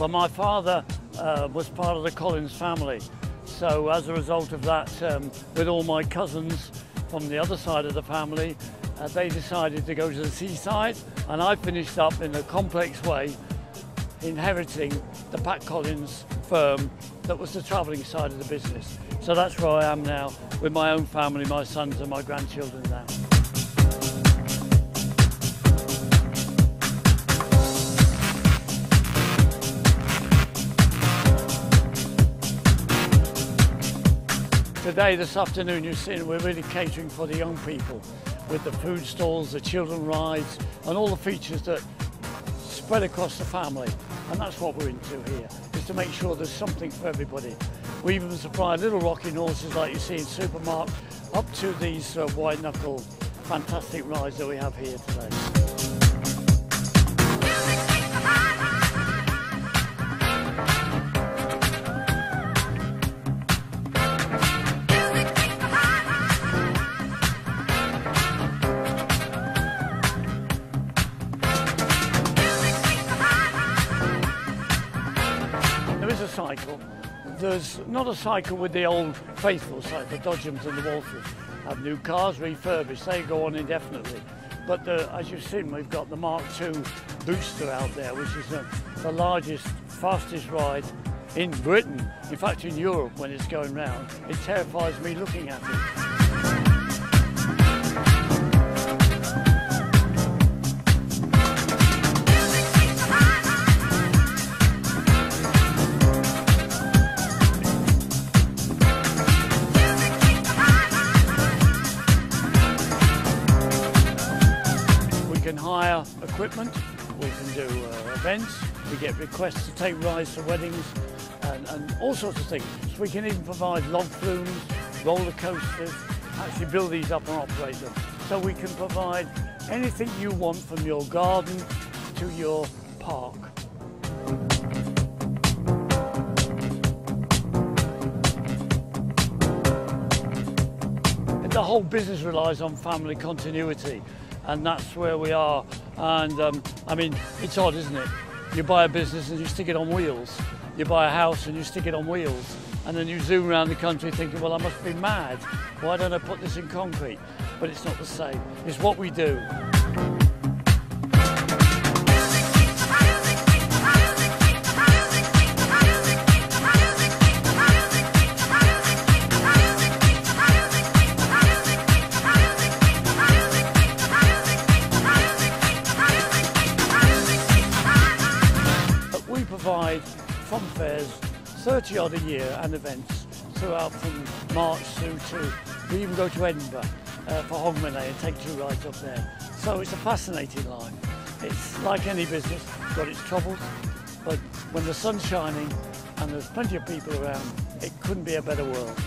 Well, my father uh, was part of the Collins family. So as a result of that, um, with all my cousins from the other side of the family, uh, they decided to go to the seaside and I finished up in a complex way inheriting the Pat Collins firm that was the travelling side of the business. So that's where I am now with my own family, my sons and my grandchildren Today, this afternoon, you're seeing we're really catering for the young people with the food stalls, the children rides, and all the features that spread across the family. And that's what we're into here, is to make sure there's something for everybody. We even supply little rocking horses like you see in Supermarket, up to these uh, white knuckle fantastic rides that we have here today. Cycle. There's not a cycle with the old faithful cycle, the Dodgems and the Waltzers. Have new cars refurbished, they go on indefinitely. But the, as you've seen, we've got the Mark II Booster out there, which is the, the largest, fastest ride in Britain, in fact in Europe when it's going round. It terrifies me looking at it. Hire equipment, we can do uh, events, we get requests to take rides to weddings and, and all sorts of things. So we can even provide log flumes, roller coasters, actually build these up and operate them. So we can provide anything you want from your garden to your park. the whole business relies on family continuity and that's where we are. And um, I mean it's odd isn't it? You buy a business and you stick it on wheels. You buy a house and you stick it on wheels. And then you zoom around the country thinking well I must be mad. Why don't I put this in concrete? But it's not the same. It's what we do provide fun fairs, 30 odd a year, and events throughout from March through to, we even go to Edinburgh uh, for Hogmanay and take two rides up there. So it's a fascinating life. It's like any business, got its troubles, but when the sun's shining and there's plenty of people around, it couldn't be a better world.